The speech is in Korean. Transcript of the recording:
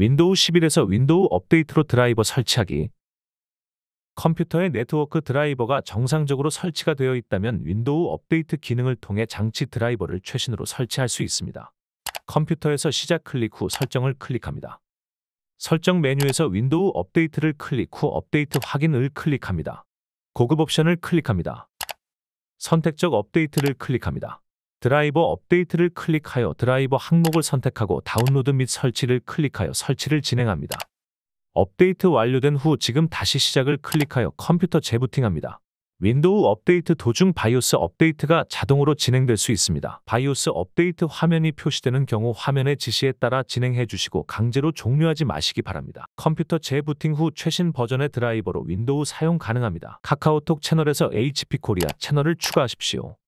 윈도우 11에서 윈도우 업데이트로 드라이버 설치하기. 컴퓨터의 네트워크 드라이버가 정상적으로 설치가 되어 있다면 윈도우 업데이트 기능을 통해 장치 드라이버를 최신으로 설치할 수 있습니다. 컴퓨터에서 시작 클릭 후 설정을 클릭합니다. 설정 메뉴에서 윈도우 업데이트를 클릭 후 업데이트 확인을 클릭합니다. 고급 옵션을 클릭합니다. 선택적 업데이트를 클릭합니다. 드라이버 업데이트를 클릭하여 드라이버 항목을 선택하고 다운로드 및 설치를 클릭하여 설치를 진행합니다. 업데이트 완료된 후 지금 다시 시작을 클릭하여 컴퓨터 재부팅합니다. 윈도우 업데이트 도중 바이오스 업데이트가 자동으로 진행될 수 있습니다. 바이오스 업데이트 화면이 표시되는 경우 화면의 지시에 따라 진행해 주시고 강제로 종료하지 마시기 바랍니다. 컴퓨터 재부팅 후 최신 버전의 드라이버로 윈도우 사용 가능합니다. 카카오톡 채널에서 HP 코리아 채널을 추가하십시오.